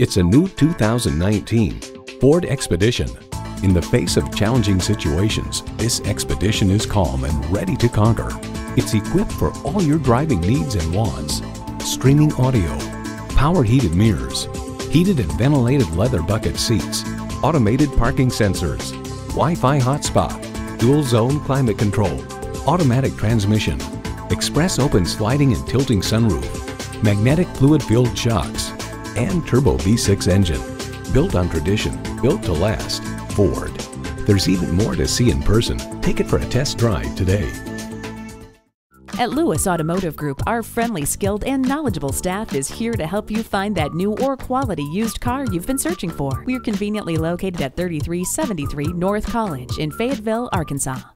It's a new 2019 Ford Expedition. In the face of challenging situations, this Expedition is calm and ready to conquer. It's equipped for all your driving needs and wants. Streaming audio, power heated mirrors, heated and ventilated leather bucket seats, automated parking sensors, Wi-Fi hotspot, dual zone climate control, automatic transmission, express open sliding and tilting sunroof, magnetic fluid filled shocks, and turbo V6 engine. Built on tradition, built to last, Ford. There's even more to see in person. Take it for a test drive today. At Lewis Automotive Group, our friendly, skilled, and knowledgeable staff is here to help you find that new or quality used car you've been searching for. We're conveniently located at 3373 North College in Fayetteville, Arkansas.